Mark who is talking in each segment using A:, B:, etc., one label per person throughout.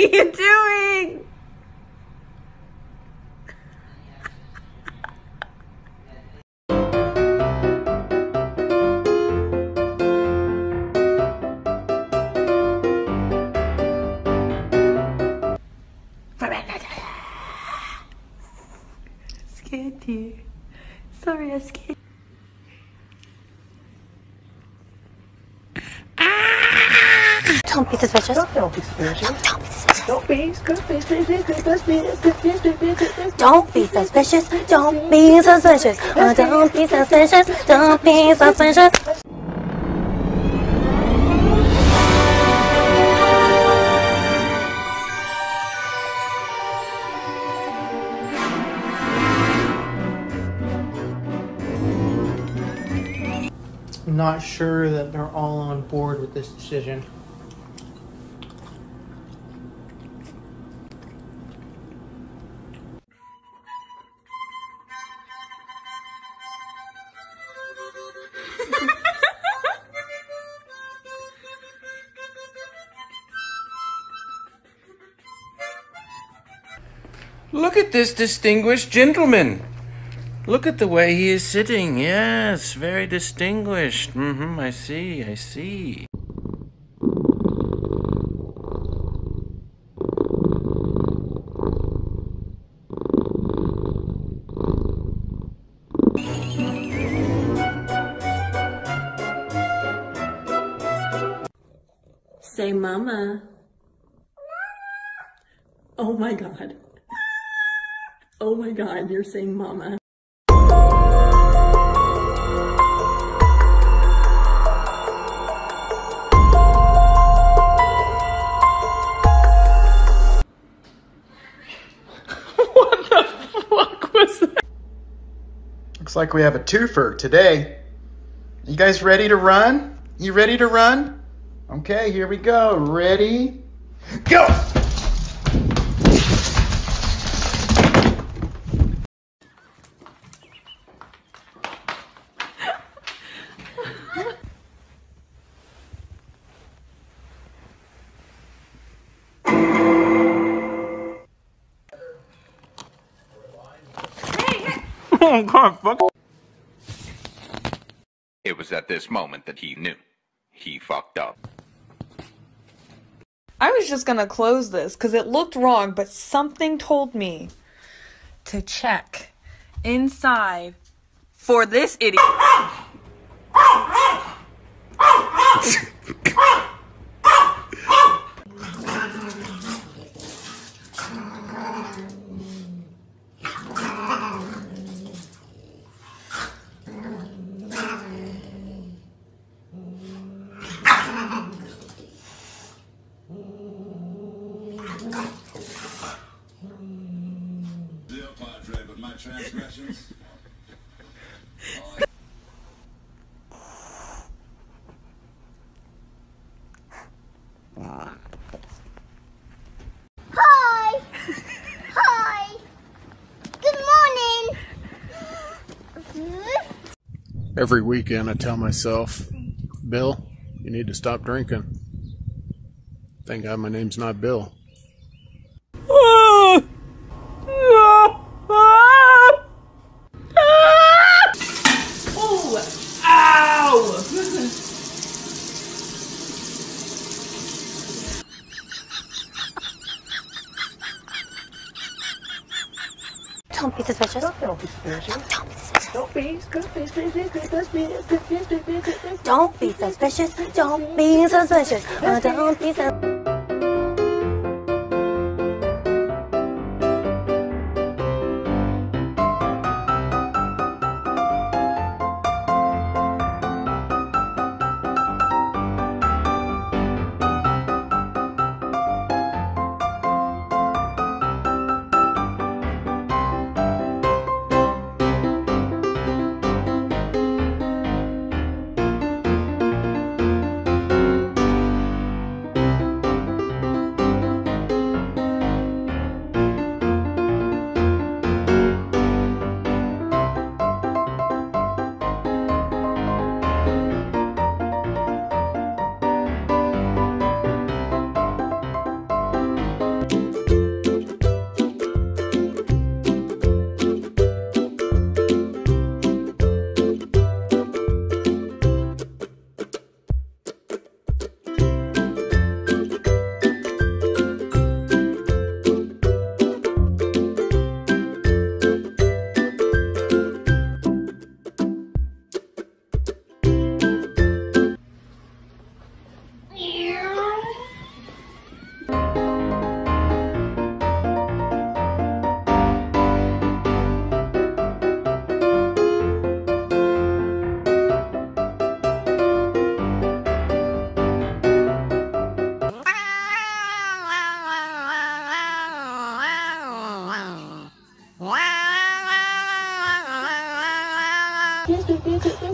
A: are you doing? Scared you. Sorry, I scared. Don't be suspicious. Don't be suspicious. Don't be suspicious. Don't be suspicious. Don't be suspicious. Oh, don't be suspicious. Don't be suspicious.
B: I'm not sure that they're all on board with this decision.
C: Look at this distinguished gentleman. Look at the way he is sitting. Yes, very distinguished. Mm-hmm, I see, I see.
A: Say mama. Oh my god. Oh my god, you're saying mama. What the fuck was that?
D: Looks like we have a twofer today. You guys ready to run? You ready to run? Okay, here we go. Ready? Go!
C: Oh, God, fuck.
E: It was at this moment that he knew. He fucked up.
F: I was just gonna close this because it looked wrong, but something told me to check inside for this idiot.
G: Hi! Hi! Good morning!
H: Every weekend, I tell myself, Bill, you need to stop drinking. Thank God my name's not Bill.
F: Oh, ow!
A: Don't be suspicious. Don't be suspicious. Don't be suspicious. Don't be suspicious. Uh, don't be suspicious. Oh, don't be suspicious.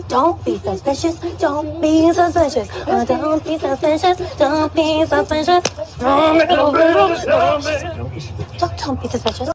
A: Don't be suspicious. Don't be suspicious. Uh, don't be suspicious. Don't be suspicious. Don't be suspicious. don't be suspicious.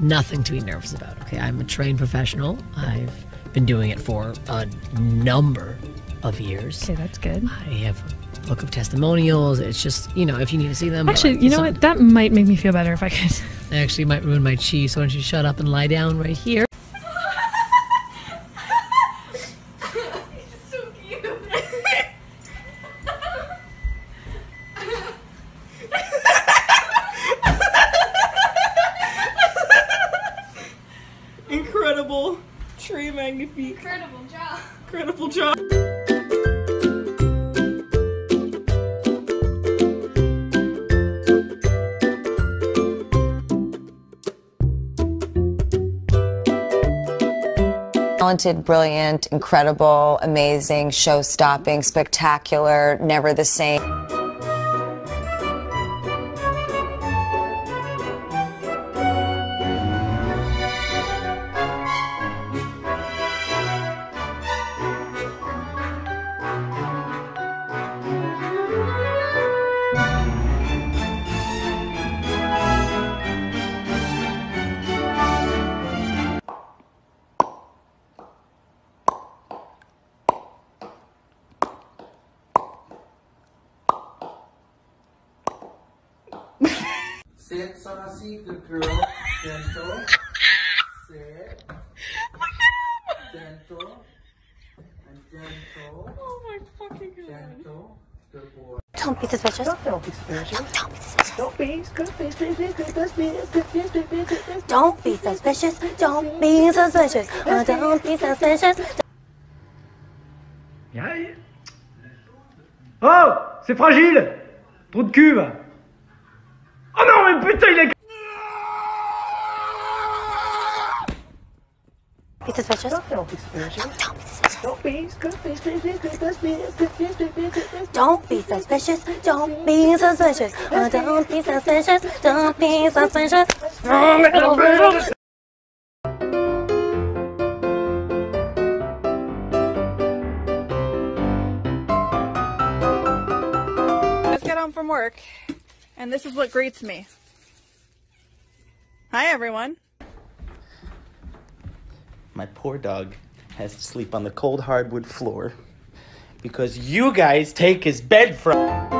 I: nothing to be nervous about. Okay, I'm a trained professional. I've been doing it for a number of years.
J: Okay, that's good.
I: I have a book of testimonials. It's just you know if you need to see them.
J: Actually,
I: like,
J: you know
I: some-
J: what? That might make me feel better if I could.
I: They actually might ruin my chi. So why don't you shut up and lie down right here?
F: Incredible. Tree magnifique. Incredible job. Incredible job.
K: Talented, brilliant, incredible, amazing, show stopping, spectacular, never the same.
C: Sit, Sarasi, good girl. Gentle. Sit. Gentle. And gentle.
F: Oh my fucking god.
C: Gentle. Good boy.
A: Don't be suspicious. Don't be suspicious. Don't be suspicious. Don't be suspicious. Don't be suspicious. Don't be suspicious. Uh, don't be suspicious.
L: Oh C'est fragile Trop de Oh non, mais putain, il est...
A: Be suspicious. Don't be suspicious. Don't be suspicious. Don't be suspicious. Don't be suspicious. Uh, don't be suspicious. Don't be suspicious.
F: Just got home from work, and this is what greets me. Hi, everyone.
M: My poor dog has to sleep on the cold hardwood floor because you guys take his bed from.